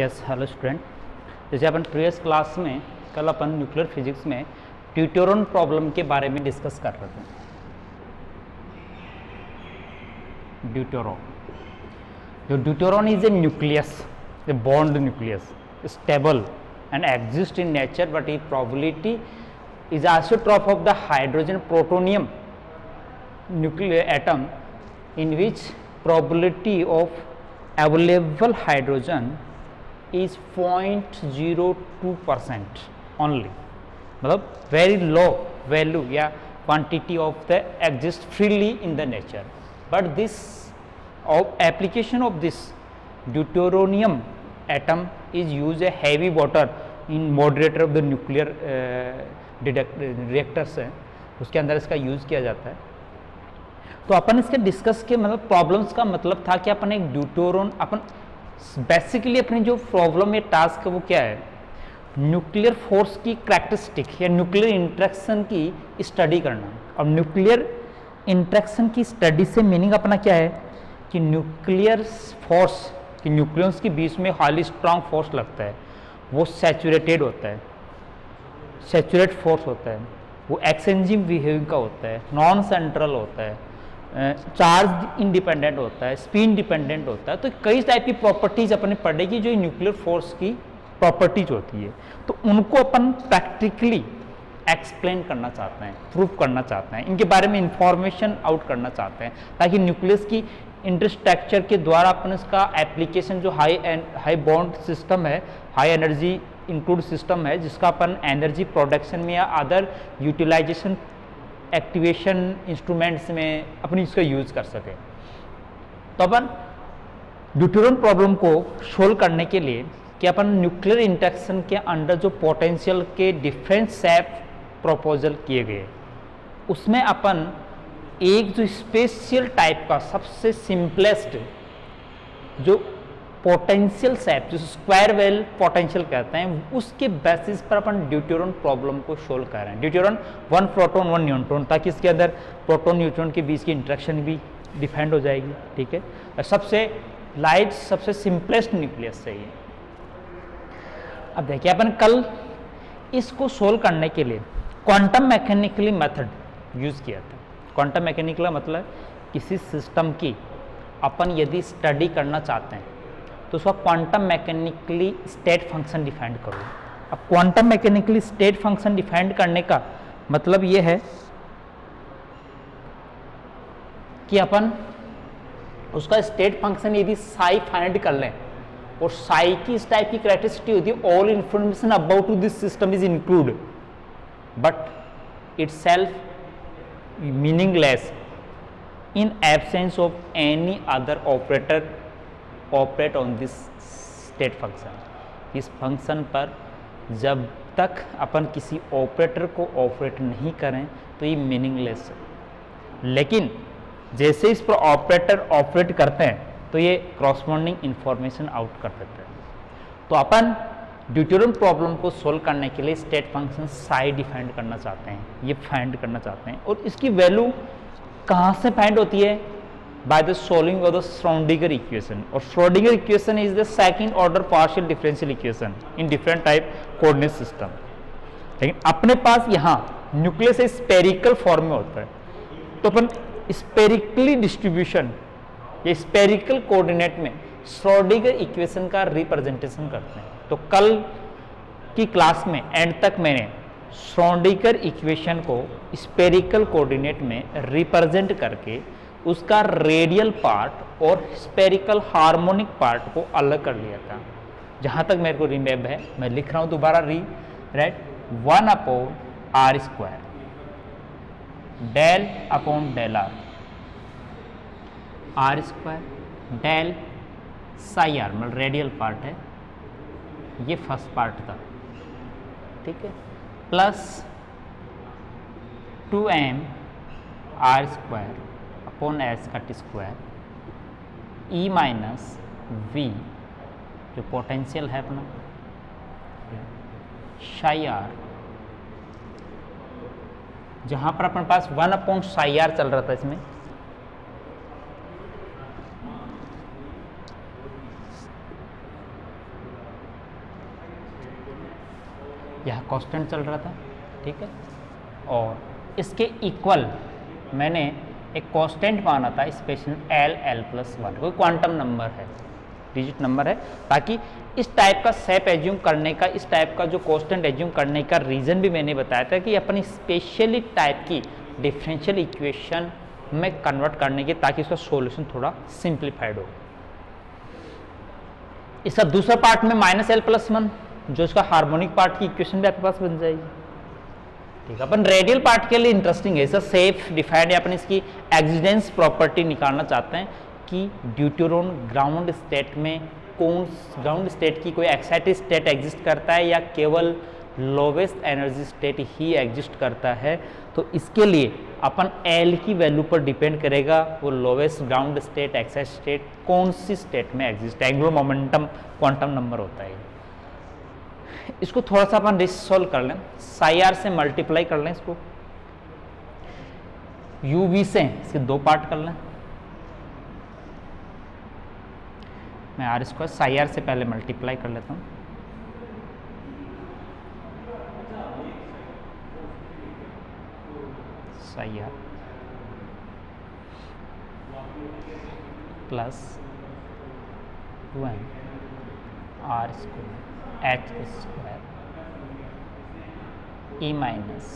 Yes hello student जैसे अपन previous class में, कल अपन न्यूक्लियर फिजिक्स में ट्यूटोरन प्रॉब्लम के बारे में डिस्कस कर रहे थे। ड्यूटोरॉन जो deuteron is a nucleus a bond nucleus stable and exist in nature but it probability is isotope of the hydrogen protonium nuclear atom in which probability of available hydrogen is point zero two percent only मतलब very low value या quantity of the exist freely in the nature but this application of this deuteronium atom is use a heavy water in moderator of the nuclear reactors हैं उसके अंदर इसका use किया जाता है। तो अपन इसके डिस्कस के मतलब प्रॉब्लम्स का मतलब था कि अपन एक ड्यूटोरोन अपन बेसिकली अपनी जो प्रॉब्लम या टास्क है वो क्या है? न्यूक्लियर फोर्स की करेक्टरिस्टिक या न्यूक्लियर इंट्रैक्शन की स्टडी करना। और न्यूक्लियर इंट्रैक्शन की स्टडी से मीनिंग अपना क्या है? कि न्यूक्लियर फोर्स कि न्यूक्लियस के बीच में हाईली स्ट्रांग फोर्स लगता है। वो सेचूरेटेड होता है। सेचूरेट फोर्स होता है। वो एक्सचेंजिंग बिहेविंग का होता है। नॉन सेंट्रल होता है। चार्ज इंडिपेंडेंट होता है स्पिन डिपेंडेंट होता है तो कई टाइप की प्रॉपर्टीज़ अपने पड़ेगी जो न्यूक्लियर फोर्स की प्रॉपर्टीज़ होती है। तो उनको अपन प्रैक्टिकली एक्सप्लेन करना चाहते हैं प्रूफ करना चाहते हैं, इनके बारे में इंफॉर्मेशन आउट करना चाहते हैं, ताकि न्यूक्लियस की इंटरस्ट्रक्चर के द्वारा अपन इसका एप्लीकेशन जो हाई हाई बॉन्ड सिस्टम है हाई एनर्जी इंक्लूड सिस्टम है, जिसका अपन एनर्जी प्रोडक्शन में या अदर यूटिलाइजेशन एक्टिवेशन इंस्ट्रूमेंट्स में अपनी इसका यूज़ कर सके। तो अपन ड्यूटोरन प्रॉब्लम को सोल्व करने के लिए कि अपन न्यूक्लियर इंट्रैक्शन के अंडर जो पोटेंशियल के डिफरेंट सेप प्रपोजल किए गए, उसमें अपन एक जो स्पेशल टाइप का सबसे सिंपलेस्ट जो पोटेंशियल सेप जो स्क्वायर वेल पोटेंशियल कहते हैं, उसके बेसिस पर अपन ड्यूटोरन प्रॉब्लम को सोल्व कर रहे हैं। Deuteron one proton one neutron ताकि इसके अंदर प्रोटोन न्यूट्रॉन के बीच की इंट्रैक्शन भी डिफेंड हो जाएगी, ठीक है? और सबसे लाइट सबसे सिंपलेस्ट न्यूक्लियस चाहिए अब देखिए अपन कल इसको सोल्व करने के लिए क्वांटम मैकेनिकली मेथड यूज़ किया था। क्वांटम मैकेनिकल मतलब किसी सिस्टम की अपन यदि स्टडी करना चाहते हैं तो उसका quantum mechanically state function defined करो। अब quantum mechanically state function defined करने का मतलब ये है कि अपन उसका स्टेट फ़ंक्शन यदि साई फाइंड कर लें, और साई की इस टाइप की करेक्टरिस्टिक होती है all information about to this system is include but itself meaningless in absence of any other operator operate on this state function इस फ़ंक्शन पर जब तक अपन किसी ऑपरेटर को ऑपरेट नहीं करें तो ये मीनिंगलेस है। लेकिन जैसे इस पर ऑपरेटर ऑपरेट करते हैं तो ये क्रॉसमॉन्डिंग इंफॉर्मेशन आउट कर देते हैं। तो अपन ड्यूटोरन प्रॉब्लम को सोल्व करने के लिए स्टेट फ़ंक्शन साई डिफाइंड करना चाहते हैं, ये फाइंड करना चाहते हैं। और इसकी वैल्यू कहाँ से फाइंड होती है? By the solving of the Schrodinger equation और Schrodinger equation is the second order partial differential equation in different type coordinate system लेकिन अपने पास यहाँ न्यूक्लियस स्पेरिकल फॉर्म में होता है। तो अपन स्पेरिकली डिस्ट्रीब्यूशन या स्पेरिकल कोऑर्डिनेट में श्रोडिगर इक्वेशन का रिप्रेजेंटेशन करते हैं। तो कल की क्लास में एंड तक मैंने श्रोडिगर इक्वेशन को स्पेरिकल कोऑर्डिनेट में रिप्रेजेंट करके उसका रेडियल पार्ट और स्पेरिकल हार्मोनिक पार्ट को अलग कर लिया था। जहाँ तक मेरे को रिमेब है, मैं लिख रहा हूँ दोबारा rewrite one upon R square del upon del R R square del psi R मतलब रेडियल पार्ट है। ये फ़र्स्ट पार्ट था। ठीक है? Plus two M R square upon S का T square E minus V जो पोटेंशियल है अपना शाई आर जहाँ पर अपने पास वन अपॉन साई आर चल रहा था इसमें, यह कांस्टेंट चल रहा था, ठीक है? और इसके इक्वल मैंने एक कांस्टेंट माना था special L L plus one कोई क्वांटम नंबर है डिजिट नंबर है। ताकि इस टाइप का सेप एज्यूम करने का, इस टाइप का जो कॉन्स्टेंट एज्यूम करने का रीज़न भी मैंने बताया था कि अपनी स्पेशली टाइप की डिफरेंशियल इक्वेशन में कन्वर्ट करने की, ताकि उसका सॉल्यूशन थोड़ा सिंप्लीफाइड हो। इसका दूसरा पार्ट में माइनस एल प्लस वन जो इसका हार्मोनिक पार्ट की इक्वेशन भी आपके पास बन जाएगी। ठीक है अपन रेडियल पार्ट के लिए इंटरेस्टिंग है। इसका सेफ़ डिफाइंड अपन इसकी एग्जिडेंस प्रॉपर्टी निकालना चाहते हैं कि ड्यूटोरोन ग्राउंड स्टेट में कौन ग्राउंड स्टेट की कोई एक्साइटेड स्टेट एग्जिस्ट करता है या केवल लोवेस्ट एनर्जी स्टेट ही एग्जिस्ट करता है। तो इसके लिए अपन एल की वैल्यू पर डिपेंड करेगा वो lowest ground state excite state कौन सी स्टेट में exist angular momentum quantum number होता है। इसको थोड़ा सा अपन रिसोल्व कर लें साई आर से मल्टीप्लाई कर लें इसको। यू वी से इसके दो पार्ट कर लें। मैं आर स्क्वायर साई आर से पहले मल्टीप्लाई कर लेता हूँ। Psi R plus two M R square H square E minus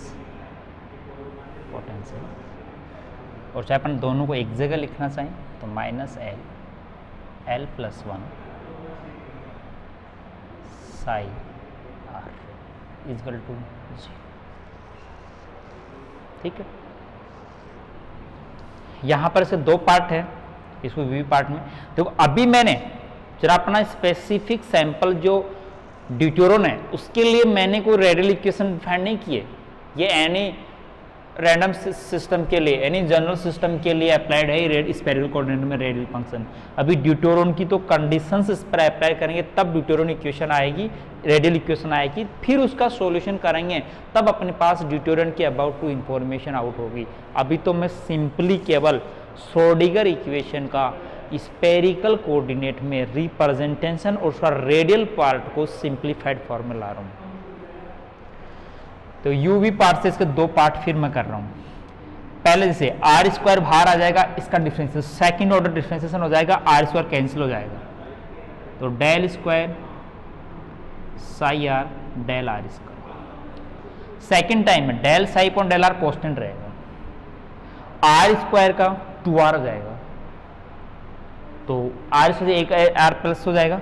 potential और चाहे अपन दोनों को एक जगह लिखना चाहें तो minus L L plus one psi R equal to जी ठीक है? यहाँ पर से दो पार्ट है, इसको वी पार्ट में। देखो तो अभी मैंने जरा अपना स्पेसिफिक सैंपल जो ड्यूटोरन है उसके लिए मैंने कोई रेडियल इक्वेशन डिफाइंड नहीं किए। ये एनी रैंडम सिस्टम के लिए एनी जनरल सिस्टम के लिए अप्लाइड है रेड स्पेरिकल कोऑर्डिनेट में रेडियल फ़ंक्शन अभी ड्यूटोरन की तो कंडीशंस इस पर अप्लाई करेंगे, तब ड्यूटोरन इक्वेशन आएगी रेडियल इक्वेशन आएगी, फिर उसका सॉल्यूशन करेंगे, तब अपने पास ड्यूटोरन की अबाउट टू इंफॉर्मेशन आउट होगी। अभी तो मैं सिंपली केवल सोडिगर इक्वेशन का स्पेरिकल कोऑर्डिनेट में रिप्रेजेंटेशन और उसका रेडियल पार्ट को सिंप्लीफाइड फॉर्म ला रहा हूँ। तो यू वी पार्ट से इसके दो पार्ट फिर मैं कर रहा हूँ। पहले जैसे आर स्क्वायर बाहर आ जाएगा, इसका डिफ्रेंसिएशन सेकंड ऑर्डर डिफ्रेंसिएशन हो जाएगा आर स्क्वायर कैंसिल हो जाएगा। तो del square psi R del R square second time में del psi upon del R constant रहेगा। आर स्क्वायर का टू आर हो जाएगा। तो आर स्क्वायर एक आर प्लस हो जाएगा।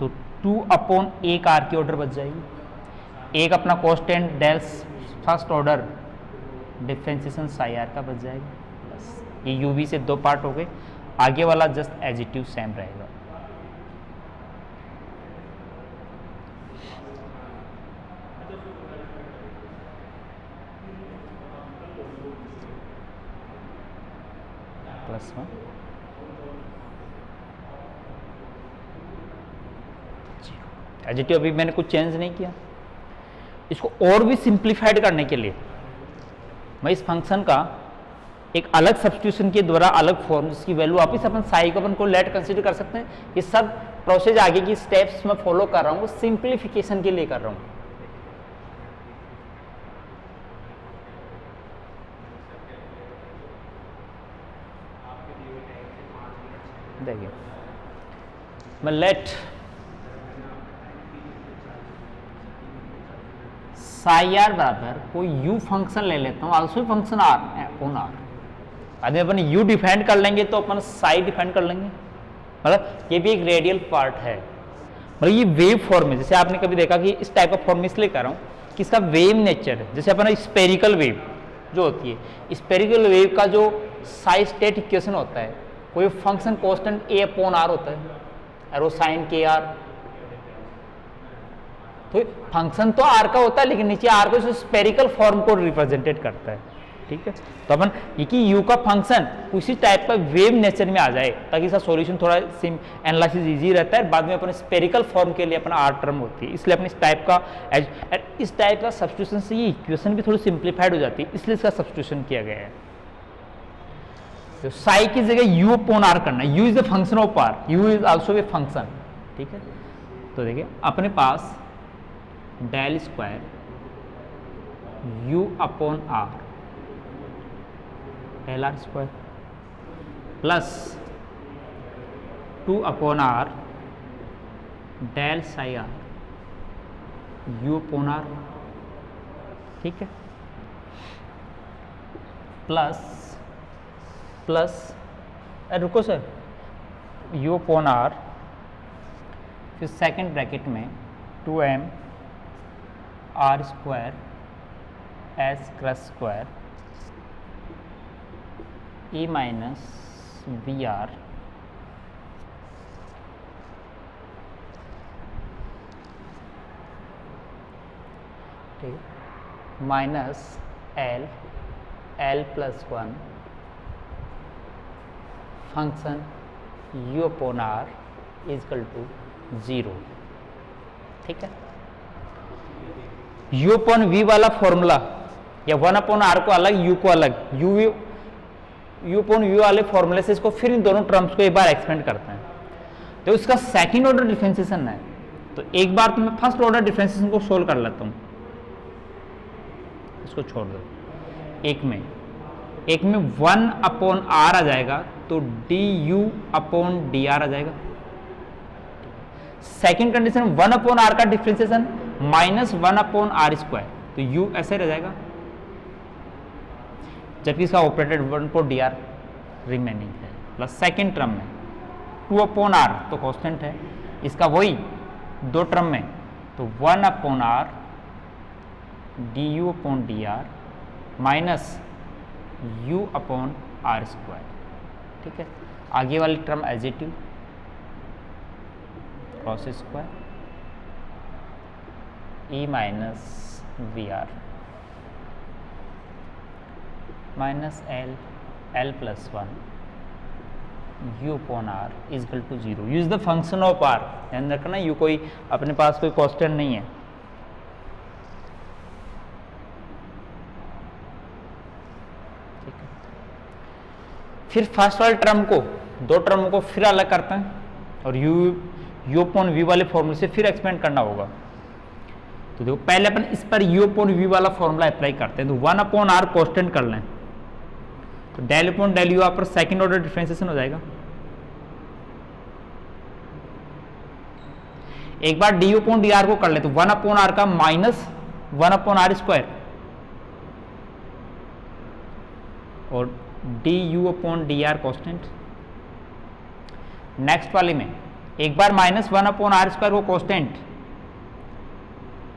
तो टू अपॉन एक आर की ऑर्डर बच जाएगी। एक अपना constant dels first order differentiation psi R का बच जाएगा। बस, ये यू वी से दो पार्ट हो गए। आगे वाला just as it is same रहेगा। Plus one as it is अभी मैंने कुछ चेंज नहीं किया। इसको और भी सिंप्लीफाइड करने के लिए, मैं इस फ़ंक्शन का एक अलग सब्सटीट्यूशन के द्वारा अलग फॉर्म जिसकी वैल्यू वापिस अपन साई को अपन को लेट कंसिडर कर सकते हैं। ये सब प्रोसेस आगे की स्टेप्स मैं फॉलो कर रहा हूँ सिंप्लीफिकेशन के लिए कर रहा हूँ। देखिए, मैं लेट साई आर बराबर कोई यू फ़ंक्शन ले लेता हूँ आल्सो फ़ंक्शन आर कौन आर आदमी अपन यू डिफाइंड कर लेंगे तो अपन साई डिफाइंड कर लेंगे। मतलब ये भी एक रेडियल पार्ट है। मतलब ये वेव फॉर्म है जैसे आपने कभी देखा कि इस टाइप का फॉर्म इसलिए कर रहा हूँ कि इसका वेव नेचर है। जैसे अपना स्पेरिकल वेव जो होती है स्पेरिकल वेव का जो साई स्टेट इक्वेशन होता है, कोई function constant A upon R होता है एरो साइन के आर तो फ़ंक्शन तो आर का होता है, लेकिन नीचे आर को स्पेरिकल फॉर्म को रिप्रेजेंटेड करता है। ठीक है? तो अपन, ये कि यू का फ़ंक्शन उसी टाइप का वेव नेचर में आ जाए, ताकि इसका सॉल्यूशन थोड़ा सिम एनालिसिस इजी रहता है, बाद में अपन स्पेरिकल फॉर्म के लिए अपना आर टर्म होती है। इसलिए अपने इस टाइप का एज इस टाइप का सब्सटीट्यूशन से ये इक्वेशन भी थोड़ी सिंप्लीफाइड हो जाती है, इसलिए इसका सब्सटीट्यूशन किया गया है। तो साई की जगह यू पोन आर करना U is the function of R U is also a function ठीक है? तो देखिए, अपने पास del square U upon R del R square plus two upon R del psi R U upon R ठीक है? Plus plus अरे रुको sir you upon are फिर सेकंड ब्रैकेट में two M R square S cross square E minus V R minus L l plus one function U upon R equal to zero ठीक है? You upon we वाला formula या one upon are को अलग you को अलग you you upon we वाले फॉर्मूले से इसको फिर इन दोनों टर्म्स को एक बार एक्सपेंड करते हैं। तो इसका सेकंड ऑर्डर डिफ्रेंसिएशन है। तो एक बार तो मैं फ़र्स्ट ऑर्डर डिफ्रेंसिएशन को सोल्व कर लेता हूँ। इसको छोड़ दो। एक में एक में वन अपॉन आर आ जाएगा तो D U upon D R आ जाएगा। Second condition one upon R का differentiation minus one upon R square तो यू ऐसे रह जाएगा। जबकि इसका ऑपरेटेड वन को डी आर रिमेनिंग है प्लस सेकेंड टर्म में। टू अपॉन आर तो कॉन्स्टेंट है। इसका वही दो टर्म में तो one upon R D U upon D R minus U upon R square. ठीक है? आगे वाली term as it is cos square e minus vr minus l l plus 1 u upon r is equal to zero use the function of r. ध्यान रखना you कोई अपने पास कोई constant नहीं है। फिर फ़र्स्ट वाले टर्म को, दो टर्म को फिर अलग करते हैं और u यू पोन वी वाले फॉर्मूले से फिर एक्सपेंड करना होगा। तो देखो, पहले अपन इस पर यू पोन वी वाला फॉर्मूला अप्लाई करते हैं। तो वन अपॉन आर कॉन्स्टेंट कर लें। तो डेल अपॉन डेल यू पर सेकंड ऑर्डर डिफ्रेंसिएशन हो जाएगा। एक बार D U upon D R को कर ले तो वन अपॉन आर का minus one upon R square और D U upon D R constant next वाले में, एक बार minus one upon R square वो कॉन्स्टेंट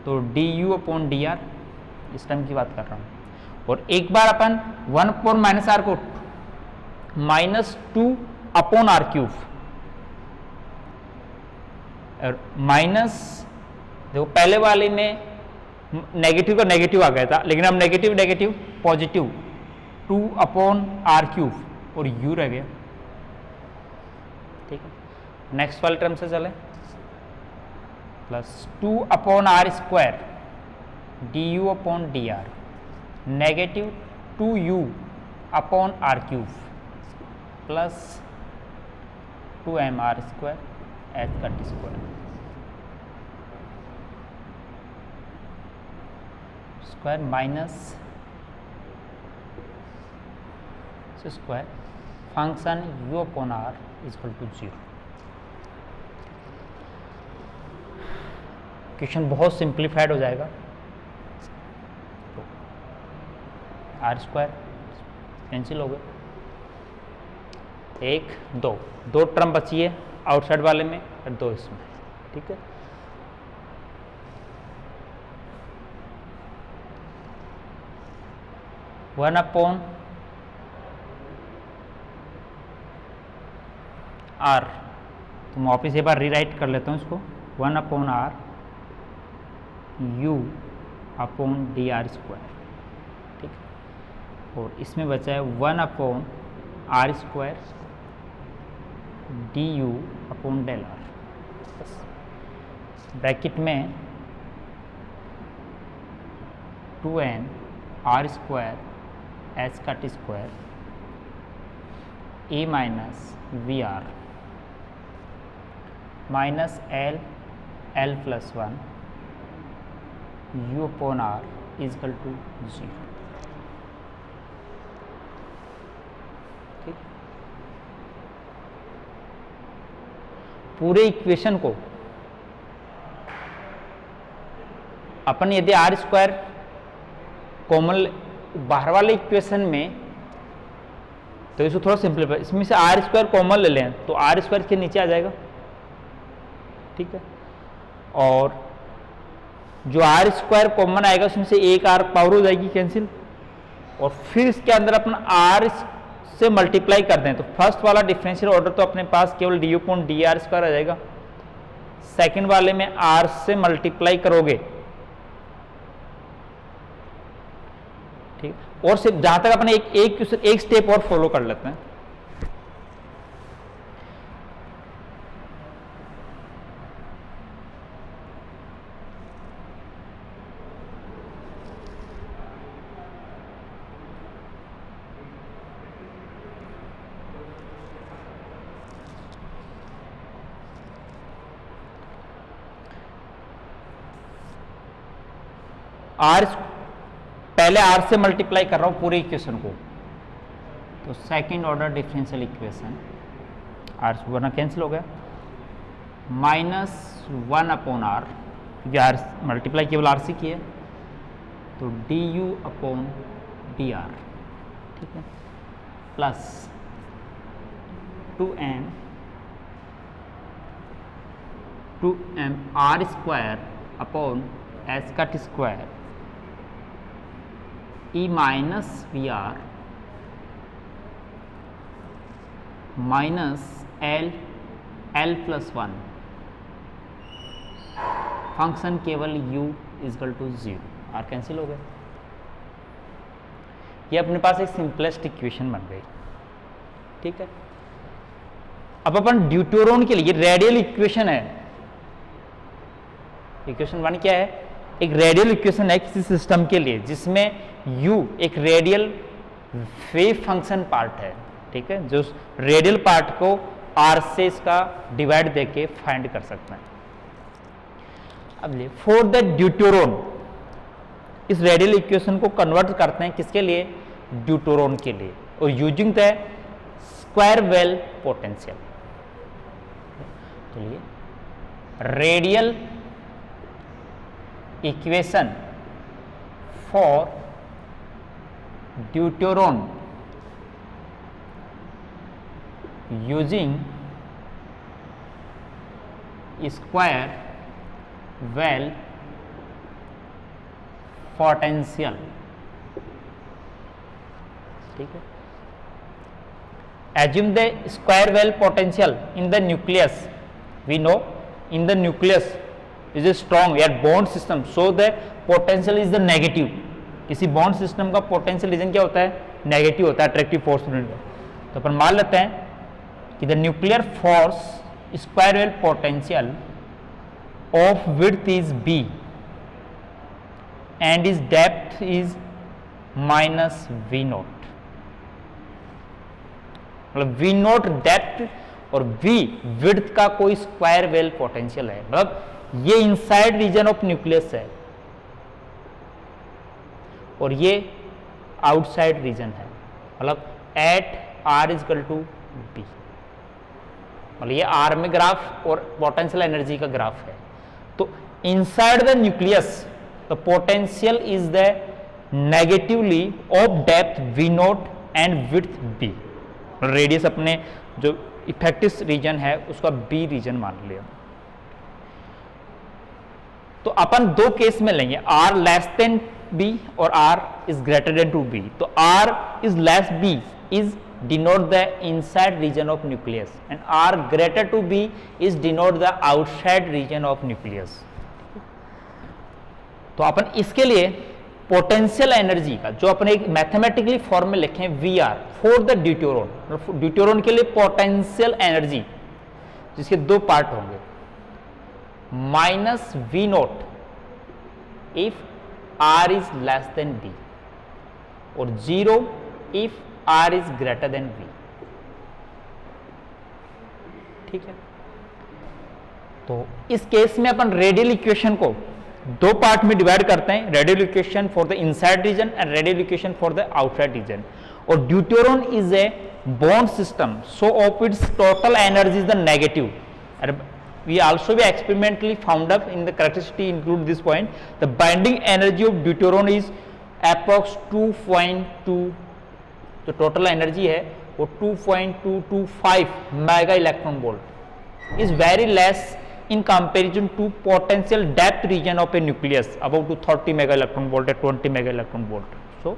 तो D U upon D R इस टाइम की बात कर रहा हूँ। और एक बार अपन वन अपॉन माइनस आर को minus two upon R cube और माइनस देखो पहले वाले में नेगेटिव का नेगेटिव आ गया था, लेकिन अब negative negative positive two upon R cube और यू रह गया। ठीक है। नेक्स्ट वाले टर्म से चले। plus 2 upon r square du upon dr negative 2u upon r cube plus 2m r square at cut square. square minus so square function u upon r is equal to 0. Question बहुत simplified हो जाएगा। R square cancel हो गए। एक, दो दो term बची है आउटसाइड वाले में और दो इसमें, ठीक है? वन अपॉन आर तो मैं वापिस एक बार रीराइट कर लेता हूँ इसको। One upon R U upon D R square ठीक और इसमें बचा है one upon R square D U upon del R bracket में two N R square H का T square A minus V R minus L L plus one U upon R equal to zero ठीक? पूरे equation को अपन यदि are square common बाहर वाले equation में तो इसको थोड़ा सिंपलीफाई इसमें से आर स्क्वायर कॉमन ले लें तो आर स्क्वायर के नीचे आ जाएगा। ठीक है? और जो आर स्क्वायर कॉमन आएगा उसमें से एक आर पावर हो जाएगी कैंसिल और फिर इसके अंदर अपन आर से मल्टीप्लाई कर दें तो फ़र्स्ट वाला डिफरेंशियल ऑर्डर तो अपने पास केवल D U point D R square आ जाएगा। सेकेंड वाले में आर से मल्टीप्लाई करोगे। ठीक? और सिर्फ़ जहाँ तक अपने एक एक, एक स्टेप और फॉलो कर लेते हैं। आर पहले आर से मल्टीप्लाई कर रहा हूँ पूरे इक्वेशन को। तो second order differential equation R वरना कैंसिल हो गया। माइनस वन अपॉन आर क्योंकि आर मल्टीप्लाई केवल आर से किया। तो D U upon D R ठीक है? Plus two M two M R square upon S cut square E minus VR minus L L plus one function केवल u equal to zero R cancel हो गए ये अपने पास एक simplest equation बन गई। ठीक है? अब अपन ड्यूटोरोन के लिए रेडियल इक्वेशन है। इक्वेशन वन क्या है? एक रेडियल इक्वेशन है किसी सिस्टम के लिए, जिसमें u एक रेडियल वेव फ़ंक्शन पार्ट है, ठीक है? जो रेडियल पार्ट को r से इसका डिवाइड देके फाइंड कर सकते हैं। अब लिए फॉर द ड्यूटोरोन इस रेडियल इक्वेशन को कन्वर्ट करते हैं किसके लिए? ड्यूटोरोन के लिए। और using the square well potential तो लिए radial equation for deuteron using square well potential ठीक है assume the square well potential in the nucleus we know in the nucleus is a strong या bond system so the potential is the negative किसी bond system का potential region क्या होता है? Negative होता है अट्रैक्टिव फोर्स तो अपन मान लेते हैं कि the nuclear force square well potential of with is B and is depth is minus V naught मतलब वी नोट डेप्थ और वी विथ का कोई स्क्वायर वेल पोटेंशियल है। मतलब ये इनसाइड रीजन ऑफ़ न्यूक्लियस है और ये आउटसाइड रीजन है। मतलब at R equal to B मतलब ये आर में ग्राफ और पोटेंशियल एनर्जी का ग्राफ है। तो inside the nucleus the potential is the negatively of depth V naught and with B radius अपने जो इफ़ेक्टिव रीजन है, उसका बी रीजन मान लिया। तो अपन दो केस में लेंगे। आर लेस देन बी और R is greater than to B तो R is less B is denote the inside region of nucleus and R greater to B is denote the outside region of nucleus तो अपन इसके लिए potential energy का, जो अपने एक mathematically form में लिखे V R for the deuteron deuteron के लिए पोटेंशियल एनर्जी जिसके दो पार्ट होंगे। Minus V naught if R is less than B और zero if R is greater than V ठीक है? तो इस केस में अपन रेडियल इक्वेशन को दो पार्ट में डिवाइड करते हैं radial equation for the inside region and radial equation for the outside region और deuteron is a bond system, so of its total energy is the negative we also be experimentally found up in the characteristic include this point the binding energy of deuteron is approx 2.2 जो total energy है वो 2.225 mega electron volt is very less in comparison to potential depth region of a nucleus about to 30 mega electron volt or 20 mega electron volt so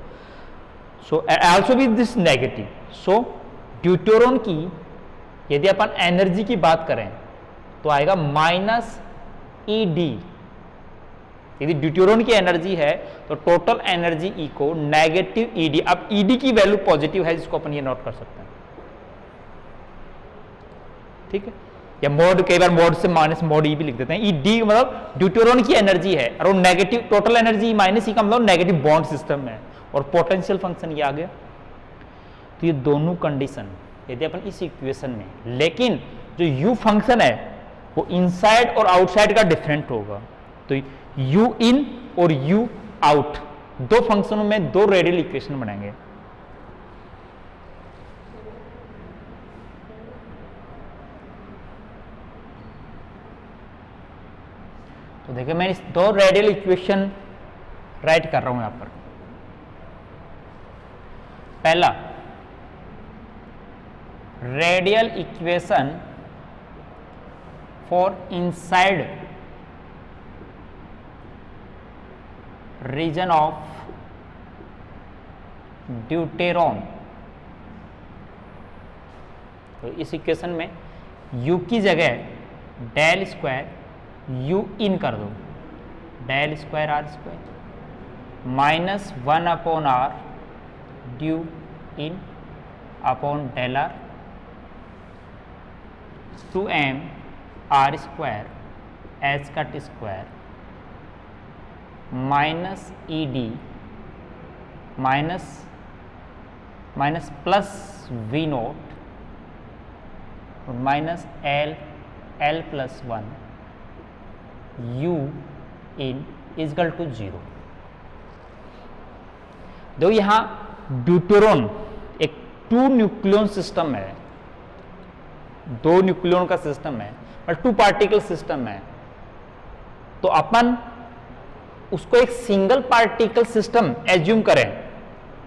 so also with this negative so deuteron की यदि अपन energy की बात करें तो आएगा minus E D यदि ड्यूटोरॉन की एनर्जी है तो टोटल एनर्जी ई को नेगेटिव ई डी अब ई डी की वैल्यू पॉजिटिव है, जिसको अपन ये नोट कर सकते हैं। ठीक है? या मोड कई बार मोड से माइनस मोड ई भी लिख देते हैं। ई डी मतलब ड्यूटोरॉन की एनर्जी है, और negative total energy minus E का मतलब नेगेटिव बॉन्ड सिस्टम है, और पोटेंशियल फ़ंक्शन ये आ गया। तो ये दोनों कंडीशन यदि अपन इस इक्वेशन में, लेकिन जो यू फ़ंक्शन है वो इनसाइड और आउटसाइड का डिफरेंट होगा। तो यू इन और यू आउट दो फंक्शनों में दो रेडियल इक्वेशन बनाएँगे। तो देखिए, मैं इस दो रेडियल इक्वेशन राइट कर रहा हूँ यहाँ पर। पहला radial equation for inside region of deuteron तो इस इक्वेशन में u की जगह डेल स्क्वायर u इन कर दो। Del square R square minus one upon R due in upon del R two M R square H cut square, minus E D, minus minus plus V naught, minus L L plus one, U in equal to zero. दो यहाँ deuteron, एक two nucleon system है। दो nucleon का system है, और to particle system है। तो अपन उसको एक सिंगल पार्टिकल सिस्टम एज्यूम करें।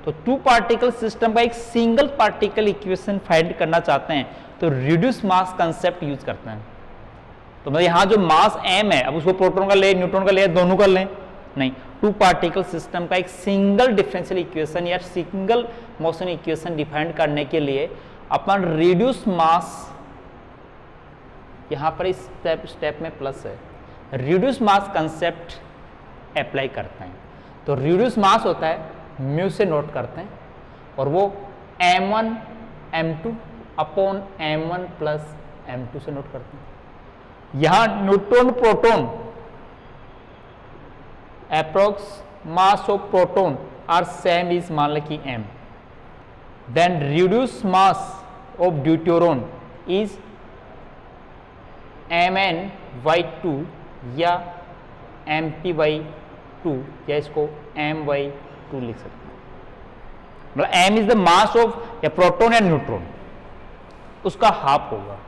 तो टू पार्टिकल सिस्टम का एक सिंगल पार्टिकल इक्वेशन फाइंड करना चाहते हैं तो रिड्यूस मास कंसेप्ट यूज़ करते हैं। तो मतलब यहाँ जो मास एम है, अब उसको प्रोटोन का ले न्यूट्रॉन का ले दोनों का लें? नहीं, टू पार्टिकल सिस्टम का एक सिंगल डिफरेंशियल इक्वेशन या सिंगल मोशन इक्वेशन डिफाइंड करने के लिए अपन रिड्यूस मास यहाँ पर इस स्टेप स्टेप में प्लस है। रिड्यूस मास कंसेप्ट अप्लाई करते हैं। तो रिड्यूस मास होता है म्यू से नोट करते हैं, और वो m1 m2 upon m1 plus m2 से नोट करते हैं। यहाँ neutron proton approx mass of proton are same is मान लें कि m then reduce mass of deuteron is M N by two या एम पी वाई टू या इसको एम वाई टू लिख सकते हैं। मतलब M is the mass of या प्रोटोन या न्यूट्रॉन उसका हाफ़ होगा।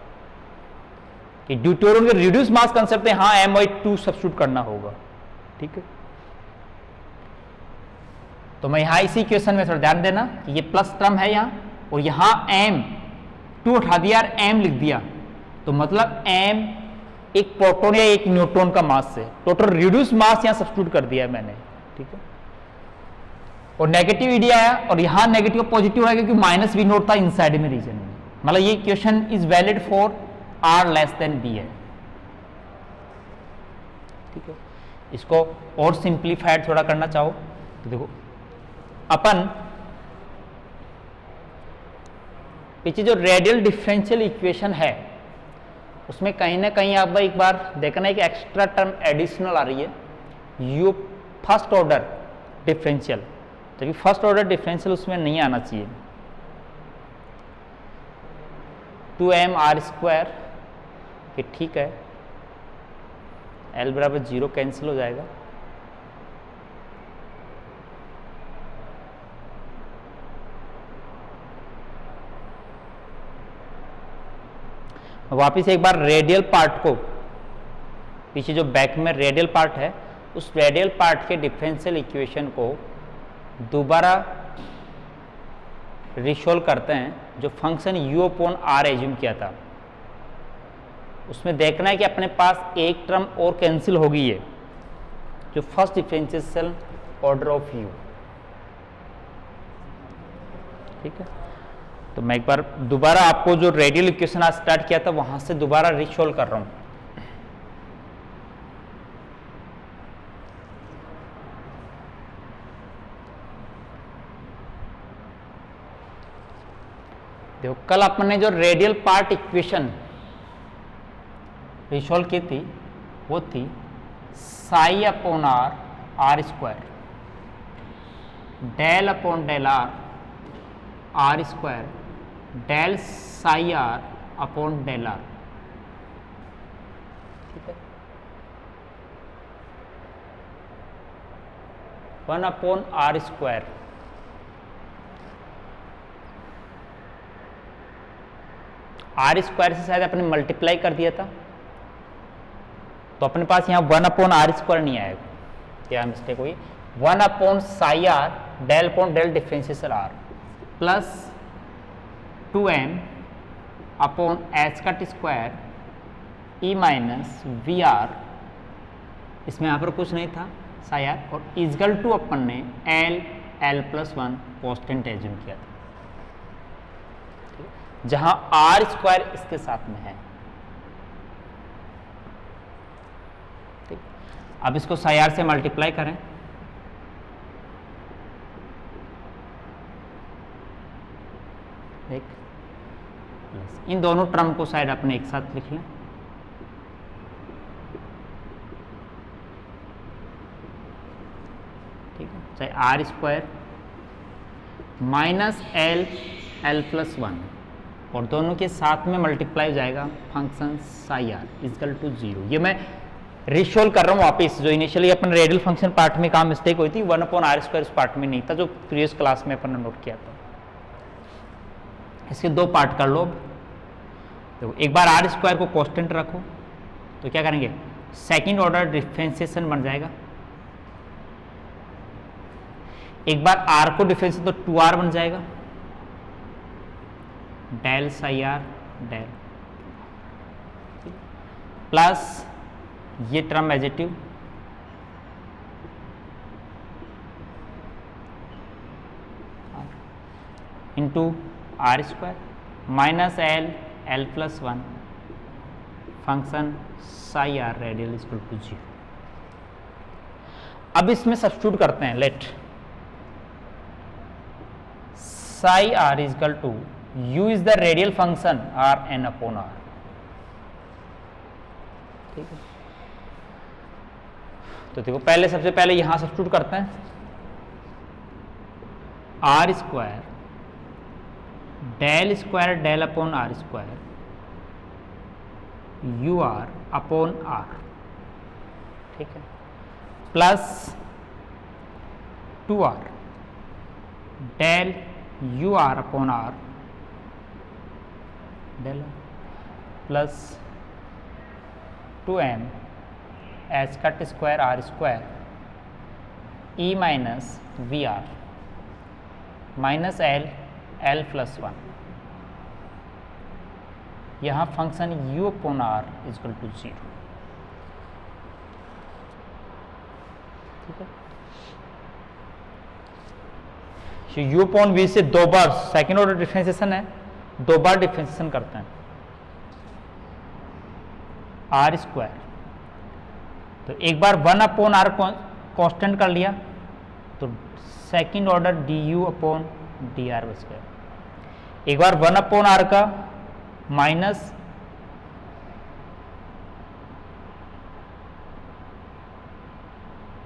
कि ड्यूटोरन के रिड्यूस मास कंसेप्ट है हाँ एम वाई टू सब्सिट्यूट करना होगा। ठीक है? तो मैं यहाँ इसी क्वेश्चन में थोड़ा ध्यान देना कि ये प्लस टर्म है यहाँ, और यहाँ एम टू उठा दिया एम लिख दिया। तो मतलब m एक प्रोटोन या एक न्यूट्रॉन का मास है। टोटल रिड्यूस मास यहाँ सब्सिट्यूट कर दिया है मैंने, ठीक है? और नेगेटिव ईडी आया और यहाँ नेगेटिव पॉजिटिव आया क्योंकि माइनस वी नोट था इनसाइड में रीजन में। मतलब ये question is valid for R less than B है। ठीक है? इसको और सिंप्लीफाइड थोड़ा करना चाहो तो देखो, अपन पीछे जो रेडियल डिफरेंशियल इक्वेशन है उसमें कहीं ना कहीं आप एक बार देखना है कि एक्स्ट्रा टर्म एडिशनल आ रही है। यू फ़र्स्ट ऑर्डर डिफरेंशियल जबकि फ़र्स्ट ऑर्डर डिफरेंशियल उसमें नहीं आना चाहिए। टू एम आर स्क्वायर ये ठीक है एल बराबर ज़ीरो कैंसिल हो जाएगा। वापिस एक बार रेडियल पार्ट को, पीछे जो बैक में रेडियल पार्ट है, उस रेडियल पार्ट के डिफरेंशियल इक्वेशन को दोबारा रिशोल्व करते हैं, जो function U upon R assume किया था। उसमें देखना है कि अपने पास एक टर्म और कैंसिल हो गई है जो first differential order of U ठीक है? तो मैं एक बार दोबारा आपको जो रेडियल इक्वेशन आज स्टार्ट किया था, वहाँ से दोबारा रिशोल्व कर रहा हूँ। देखो, कल अपने जो रेडियल पार्ट इक्वेशन रिसोल्व की थी, वो थी psi upon R R square del upon del R R square del psi R upon del R ठीक है? One upon R square R square से शायद अपने मल्टीप्लाई कर दिया था। तो अपने पास यहाँ वन अपॉन आर स्क्वायर नहीं आएगा क्या मिस्टेक हुई? One upon psi R del upon del differential R plus two M upon H cut square E minus V R इसमें यहाँ पर कुछ नहीं था आर और इजगल टू अपन ने L L plus one constant assume किया था। जहाँ आर स्क्वायर इसके साथ में है। ठीक? अब इसको आर से मल्टीप्लाई करें। एक इन दोनों टर्म को साइड अपने एक साथ लिख लें। ठीक है। चाहे R square minus L L plus one और दोनों के साथ में मल्टीप्लाई हो जाएगा function psi R equal to zero ये मैं रिशोल कर रहा हूँ वापस, जो इनिशियली अपन रेडियल फ़ंक्शन पार्ट में काम मिस्टेक हुई थी वन अपॉन आर स्क्वायर उस पार्ट में नहीं था, जो प्रीवियस क्लास में अपन ने नोट किया था। इसके दो पार्ट कर लो। देखो एक बार आर स्क्वायर को कॉन्स्टेंट रखो। तो क्या करेंगे? सेकेंड ऑर्डर डिफ्रेंसिएशन बन जाएगा। एक बार आर को डिफ्रेंशिएट तो टू आर बन जाएगा। Del psi R del plus ये term एजेटिव into R square minus L L plus one, function psi R radial equal to zero. अब इसमें सब्स्टिट्यूट करते हैं, let. Psi R equal to U is the radial function R N upon R. ठीक है? तो देखो, पहले, सबसे पहले यहाँ सब्सिट्यूट करते हैं। R square del square del upon R square U R upon R ठीक है? Plus two R del U R upon R del plus two M H cut square R square E minus V R minus L L plus one यहाँ function U upon R equal to zero है? U upon V से दो बार second order differentiation है, दो बार differentiation करते हैं। आर स्क्वायर तो एक बार वन अपॉन आर कांस्टेंट कर लिया तो second order D U upon D R गया एक बार वन अपॉन आर का माइनस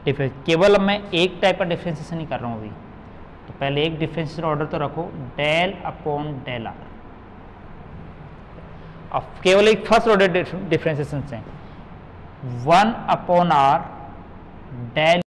केवल मैं एक टाइप का डिफ्रेंसिएशन ही कर रहा हूँ अभी। तो पहले एक डिफ्रेंशिएशन ऑर्डर तो रखो डेल अपॉन डेल आर अब केवल एक फ़र्स्ट ऑर्डर डिफ्रेंसिएशन से। One upon R del